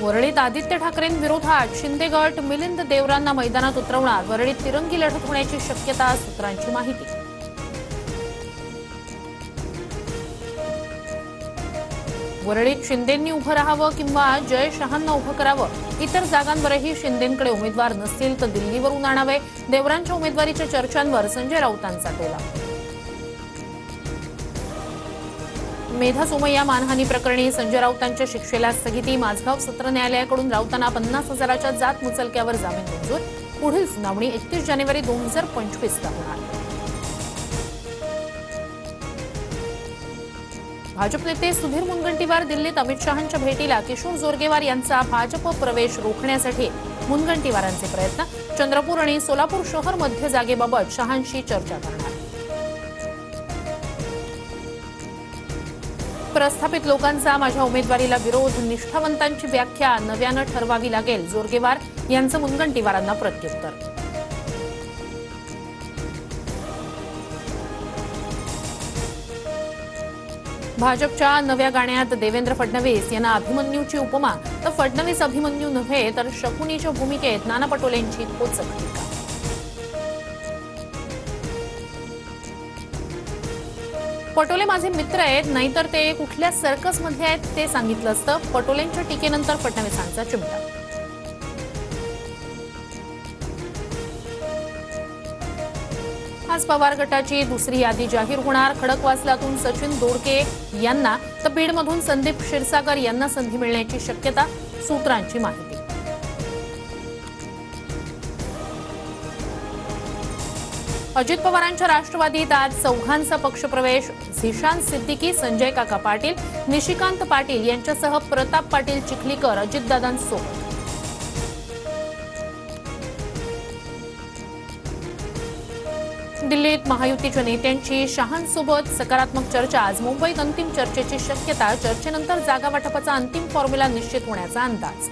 वरळीत आदित्य ठाकरेंविरोधात शिंदे गट मिलिंद देवरांना मैदानात उतरवणार. वरळीत तिरंगी लढत होण्याची शक्यता सूत्रांची माहिती. वरळीत शिंदेंनी उभं राहावं किंवा जय शहांना उभं करावं इतर जागांवरही शिंदेंकडे उमेदवार नसतील तर दिल्लीवरून आणावे. देवरांच्या उमेदवारीच्या चर्चांवर संजय राऊतांचा टोला मेधा सोमय्या मानहानी प्रकरणी संजय राऊतांच्या शिक्षेला स्थगिती. माझगाव सत्र न्यायालयाकडून राऊतांना पन्नास हजाराच्या जात मुचलक्यावर जामीन मंजूर. पुढील सुनावणी एकतीस जानेवारी दोन हजार पंचवीसला होणार. भाजप नेते सुधीर मुनगंटीवार दिल्लीत अमित शहांच्या भेटीला किशोर जोरगेवार यांचा भाजप प्रवेश रोखण्यासाठी मुनगंटीवारांचे प्रयत्न. चंद्रपूर आणि सोलापूर शहर मध्य जागेबाबत शहांशी चर्चा करणार. प्रस्थापित लोकांचा माझ्या उमेदवारीला विरोध. निष्ठावंतांची व्याख्या नव्यानं ठरवावी लागेल जोरगेवार यांचं मुनगंटीवारांना प्रत्युत्तर. भाजपच्या नव्या गाण्यात देवेंद्र फडणवीस यांना अभिमन्यूची उपमा. तर फडणवीस अभिमन्यू नव्हे तर शकुनीच्या भूमिकेत नाना पटोलेंची खोचक टीका. पटोले माझे मित्र आहेत नाहीतर ते कुठल्या सर्कसमध्ये आहेत ते सांगितलं असतं. पटोलेंच्या टीकेनंतर फडणवीसांचा चिमटा. आज पवार गटाची दुसरी यादी जाहीर होणार. खडकवासलातून सचिन दोडके यांना तर बीडमधून संदीप क्षीरसागर यांना संधी मिळण्याची शक्यता सूत्रांची माहिती. अजित पवारांच्या राष्ट्रवादीत आज चौघांचा पक्षप्रवेश. झिशान सिद्दीकी संजय काका पाटील निशिकांत पाटील यांच्यासह प्रताप पाटील चिखलीकर अजितदादांसोबत. दिल्लीत महायुतीच्या नेत्यांची शहांसोबत सकारात्मक चर्चा. आज मुंबईत अंतिम चर्चेची शक्यता चर्चेनंतर जागा वाटपाचा अंतिम फॉर्म्युला निश्चित होण्याचा अंदाज.